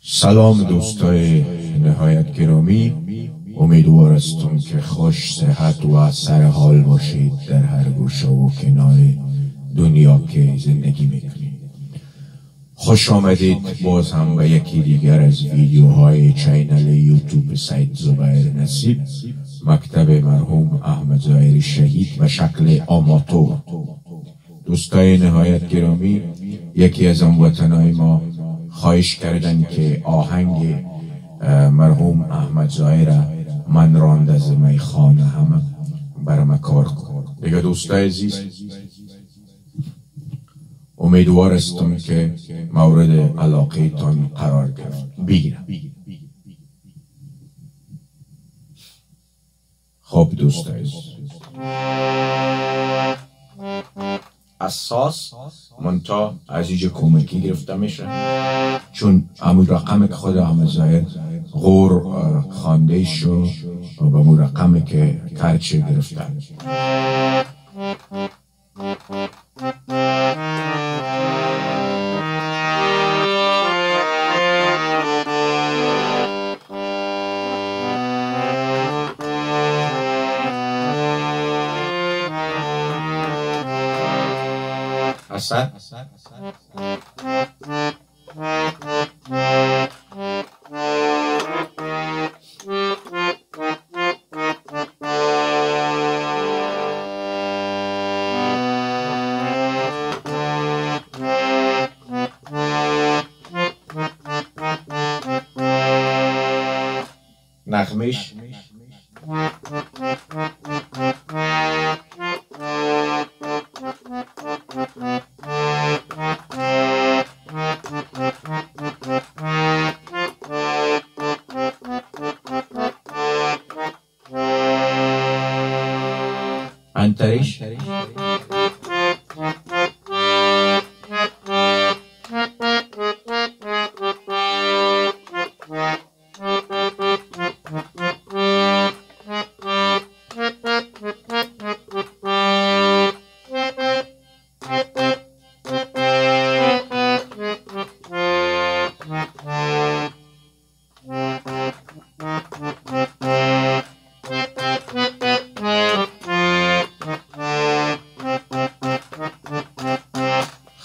سلام دوستای نهایت گرامی امیدوار استم که خوش صحت و سر حال باشید در هر گوشه و کنار دنیا که زندگی می‌کنید. خوش آمدید باز هم به یکی دیگر از ویدیوهای چینل یوتیوب سید زبیر نصیب مکتب مرحوم احمد زایر شهید به شکل آماتور. دوستای نهایت گرامی یکی از هموطنهای ما خواهش کردن که آهنگ مرحوم احمد زایر من راند از میخانه همه برم کار کن. دیگه دوستای عزیز امیدوار استم که مورد علاقه تان قرار گرفت. بگیرم. خب دوستای عزیز اساس منتا از اینجا کمکی گرفته میشه چون همون رقم که خود احمد غور خانده شو و به رقم که کرچه passar. Narmes. Narmes. 93. 93.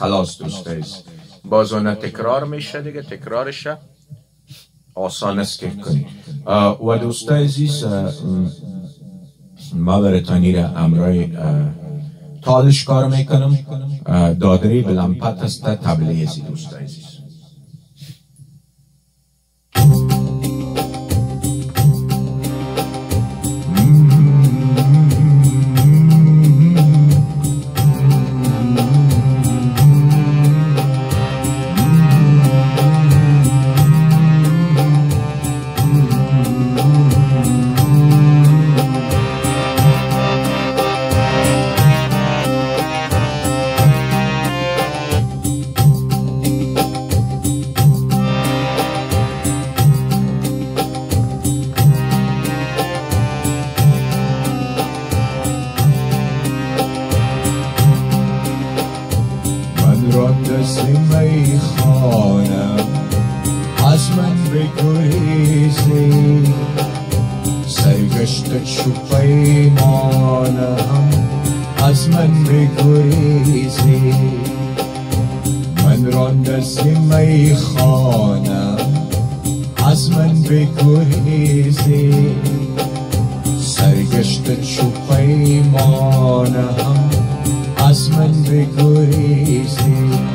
خلاص دوست باز نه تکرار میشه دیگه تکرارش آسان است که کنی. و دوست عزیز ما برتانی را امرای تالش کار می‌کنم. دادری بلمپت است تبلیزی دوست سرگشت چو پیمانم از من بگریزی. من راندسی می خانم از من بگریزی. سرگشت چو پیمانم از من بگریزی.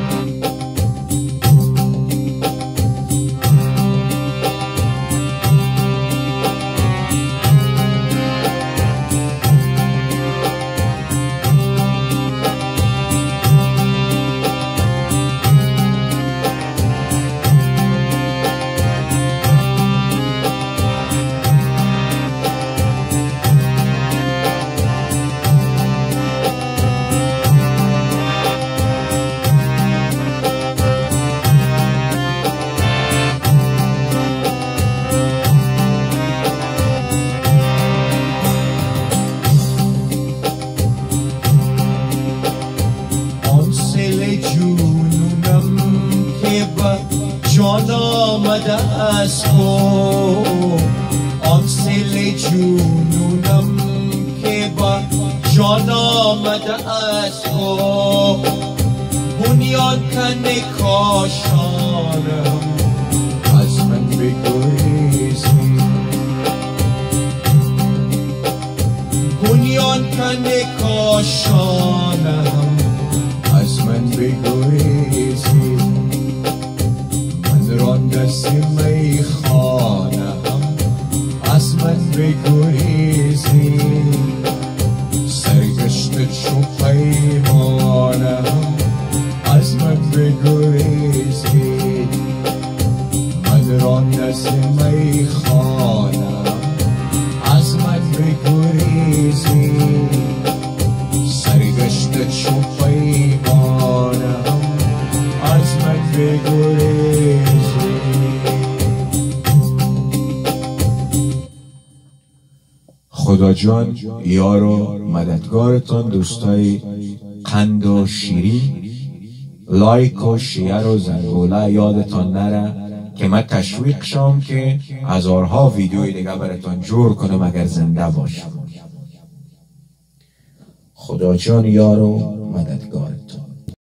از تو آن جنونم که با جان آمده از تو بنیان کنه کاشانم. از من بگریزی بنیان کاشانم. خدا جان یار و مددگارتان دوستای قند و شیرین. لایک و شیر و زنگوله یادتان نره که من تشویق شام که هزارها ویدیوی دیگه براتان جور کنم اگر زنده باشم. خدا جان یار و مددگار.